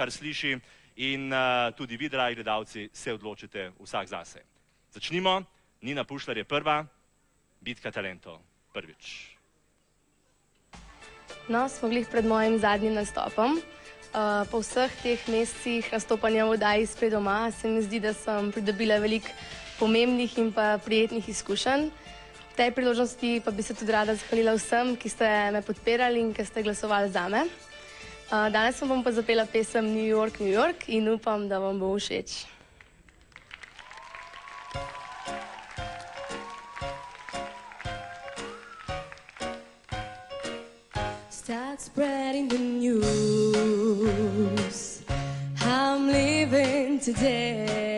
kar sliši in uh, tudi vi, dragi gledalci, se odločite vsak zase. Začnimo. Nina Pušlar je prva, bitka talentov prvič. No, smo bili pred mojim zadnjim nastopom. Uh, po vseh teh mesecih nastopanja v oddaji spred doma se mi zdi, da sem pridobila veliko pomembnih in pa prijetnih izkušenj. V tej priložnosti pa bi se tudi rada zahvalila vsem, ki ste me podpirali in ki ste glasovali za me. Danes vam bom pa zapela pesem New York, New York in upam, da vam bo všeč. Start spreading the news. I'm leaving today.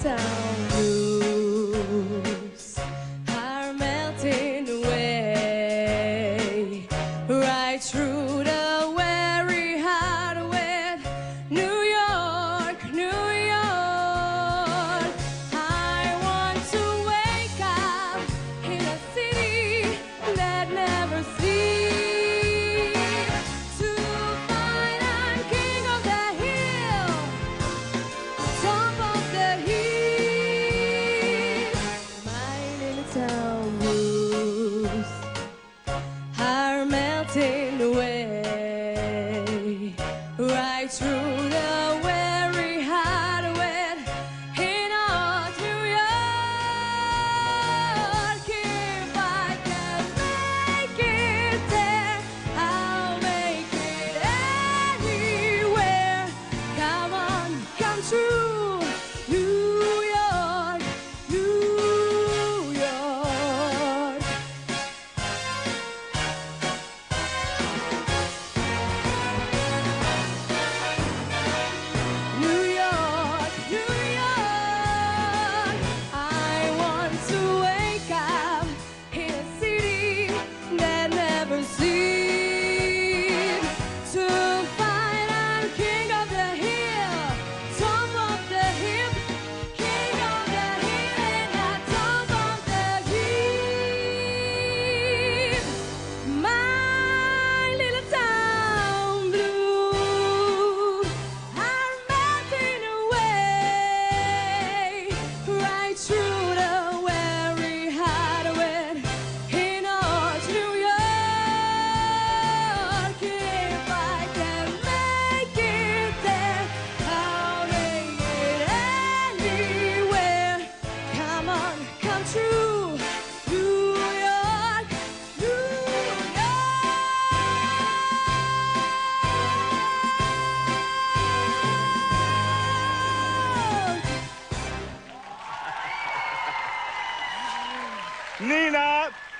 Town day.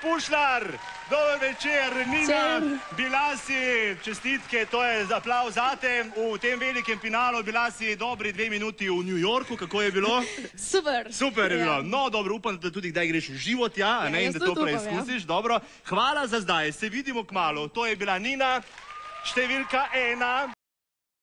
Pušlar, dober večer, Nina. Večer. Bila si, čestitke, to je aplav zate. V tem velikem finalu bila si dobri dve minuti v New Yorku, kako je bilo? Super. Super je Ja. bilo. No, dobro, upam, da tudi kdaj greš v život, ja, a Ja, ne, in jaz da to ja. preizkusiš. Dobro, hvala za zdaj, se vidimo k malu. To je bila Nina, številka ena.